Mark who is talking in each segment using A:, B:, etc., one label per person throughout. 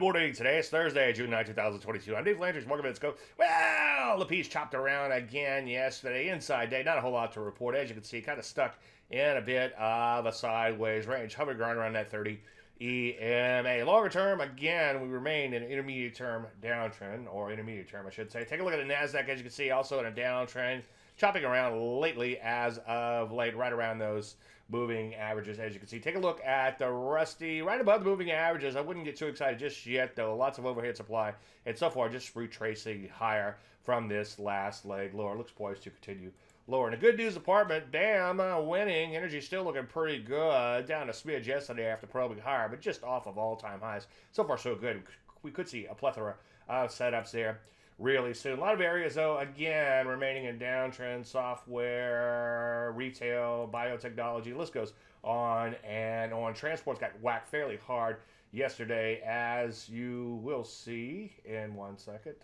A: morning. Today is Thursday, June 9, 2022. I'm Dave Landry's Market Minutes Go. Well, the piece chopped around again yesterday. Inside day, not a whole lot to report. As you can see, kind of stuck in a bit of a sideways range, hovering around that 30 EMA. Longer term, again, we remain in intermediate term downtrend, or intermediate term, I should say. Take a look at the NASDAQ, as you can see, also in a downtrend, chopping around lately as of late, right around those moving averages, as you can see. Take a look at the Rusty, right above the moving averages. I wouldn't get too excited just yet, though. Lots of overhead supply, and so far just retracing higher from this last leg lower. Looks poised to continue lower. In the good news department, BAM uh, winning. Energy still looking pretty good. Down a smidge yesterday after probing higher, but just off of all-time highs. So far, so good. We could see a plethora of setups there really soon. A lot of areas, though, again, remaining in downtrend. Software, retail, biotechnology, list goes on and on. Transport's got whacked fairly hard yesterday, as you will see in one second.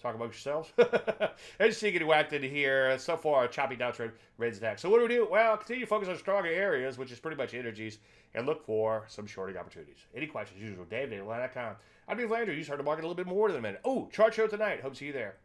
A: Talk about yourselves. You see, getting whacked into here. So far, a choppy downtrend raids attack. So what do we do? Well, continue to focus on stronger areas, which is pretty much energies, and look for some shorting opportunities. Any questions? Usual, Dave. I'm Dave Landry. You start the market a little bit more than a minute. Oh, chart show tonight. Hope to see you there.